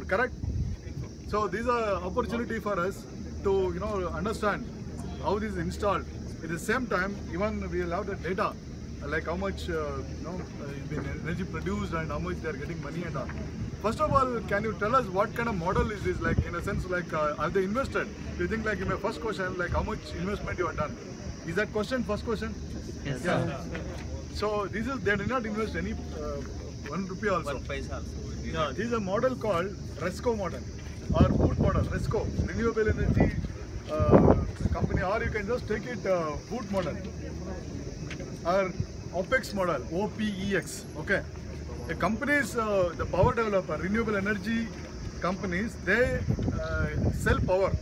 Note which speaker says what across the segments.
Speaker 1: correct? So these are opportunity for us to you know understand how this is installed. At the same time, even we will have the data like how much uh, you know uh, been energy produced and how much they are getting money and all. First of all, can you tell us what kind of model is this? Like in a sense, like uh, have they invested? Do you think like in my first question, like how much investment you have done? Is that question first question?
Speaker 2: Yes,
Speaker 1: Yeah. So this is they did not invest any uh, one rupee also.
Speaker 2: One price also.
Speaker 1: Yeah, this is a model called RESCO model or food model, RESCO, renewable energy uh, company, or you can just take it uh, food model or OPEX model, OPEX. Okay, the companies, uh, the power developer, renewable energy companies, they uh, sell power,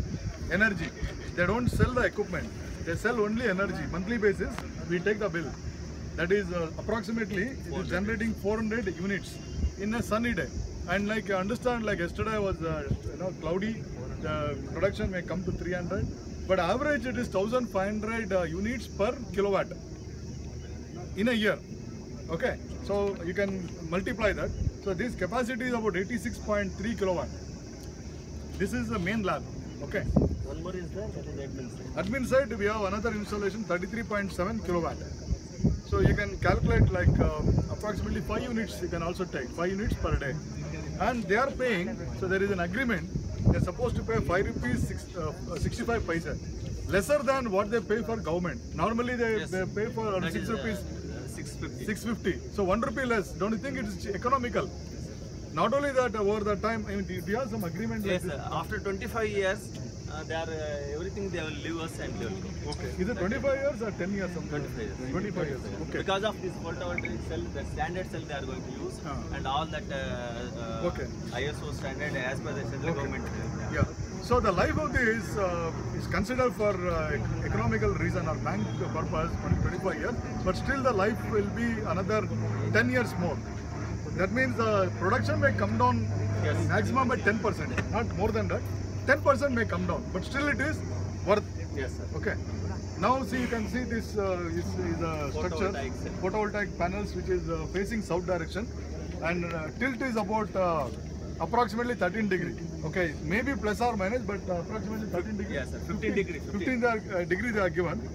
Speaker 1: energy. They don't sell the equipment. They sell only energy. Monthly basis, we take the bill. That is uh, approximately generating 400 units in a sunny day. And like understand, like yesterday was uh, you know cloudy. The production may come to 300, but average it is 1,500 uh, units per kilowatt in a year. Okay, so you can multiply that. So this capacity is about 86.3 kilowatt. This is the main lab. Okay.
Speaker 2: One more is there, that is admin side.
Speaker 1: Admin side, we have another installation 33.7 kilowatt. So you can calculate like uh, approximately 5 units you can also take, 5 units per day. And they are paying, so there is an agreement, they are supposed to pay 5 rupees six, uh, 65 paisa. Lesser than what they pay for government. Normally they,
Speaker 2: Yes.
Speaker 1: they pay for
Speaker 2: That
Speaker 1: 6
Speaker 2: is, uh,
Speaker 1: rupees,
Speaker 2: uh, 650.
Speaker 1: 650. So 1 rupee less. Don't you think it is economical? Not only that, over the time, I mean, do you have some agreement
Speaker 2: Yes,
Speaker 1: like
Speaker 2: after 25 years, uh, they are uh, everything they will leave us and they will go.
Speaker 1: Okay. Is it 25 years or 10 years? something?
Speaker 2: 25 years.
Speaker 1: 25 years. Okay.
Speaker 2: Because of this photovoltaic cell, the standard cell they are going to use,
Speaker 1: Ah.
Speaker 2: and all that uh, uh,
Speaker 1: Okay.
Speaker 2: ISO standard as per the central government.
Speaker 1: Yeah. So the life of this uh, is considered for uh, economical reason or bank purpose for 25 years, but still the life will be another 10 years more. That means the production may come down
Speaker 2: Yes.
Speaker 1: maximum by 10%, not more than that. 10% may come down, but still it is worth.
Speaker 2: Yes, sir.
Speaker 1: Okay. Now see, you can see this uh, is, is a structure,
Speaker 2: Photovoltaic
Speaker 1: photovoltaic panels which is uh, facing south direction and uh, tilt is about uh, approximately 13 degree. Okay, maybe plus or minus, but uh, approximately 13 degree.
Speaker 2: Yes, sir. 15 degree, 15.
Speaker 1: 15 they are, uh, degree they are given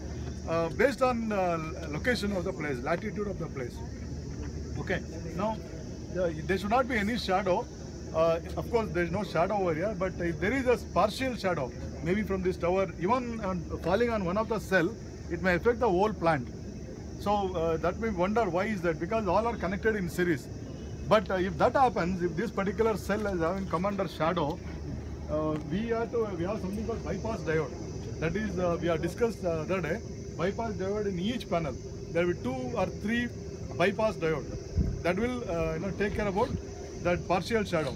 Speaker 1: uh, based on uh, location of the place, latitude of the place. Okay. Now, uh, there should not be any shadow. Uh, of course, there is no shadow over here, but if there is a partial shadow, maybe from this tower, even falling on one of the cell, it may affect the whole plant. So uh, that may wonder why is that? Because all are connected in series. But uh, if that happens, if this particular cell is having come under shadow, uh, we have to we have something called bypass diode. That is uh, we have discussed the other day. Bypass diode in each panel. There will be two or three bypass diode that will uh, you know take care about that partial shadow.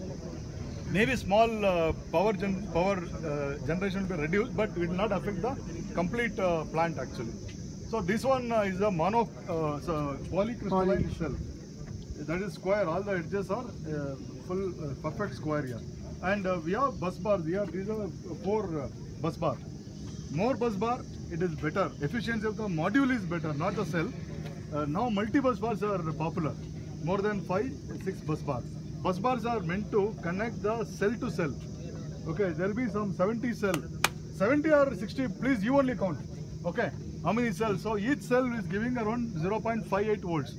Speaker 1: Maybe small uh, power gen power uh, generation will be reduced, but it will not affect the complete uh, plant actually. So this one is a mono uh, so polycrystalline cell. That is square. All the edges are uh, full uh, perfect square here. And uh, we have bus bars here. These are four uh, bus bar. More bus bar, it is better. Efficiency of the module is better, not the cell. Uh, now multi bus bars are popular. More than five, six bus bars. Bus bars are meant to connect the cell to cell. Okay, there will be some 70 cell. 70 or 60, please you only count. Okay, how many cells? So each cell is giving around 0.58 volts.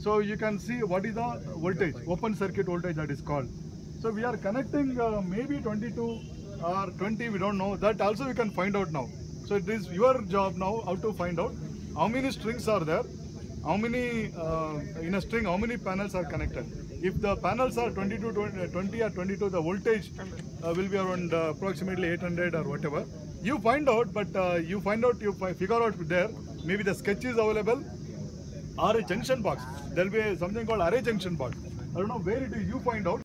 Speaker 1: So you can see what is the voltage, open circuit voltage that is called. So we are connecting uh, maybe 22 or 20, we don't know. That also we can find out now. So it is your job now how to find out how many strings are there, how many, uh, in a string, how many panels are connected. If the panels are 22, 20, 20 or 22, the voltage uh, will be around uh, approximately 800 or whatever. You find out, but uh, you find out, you figure out there, maybe the sketch is available or a junction box. There will be something called array junction box. I don't know where it is, you find out.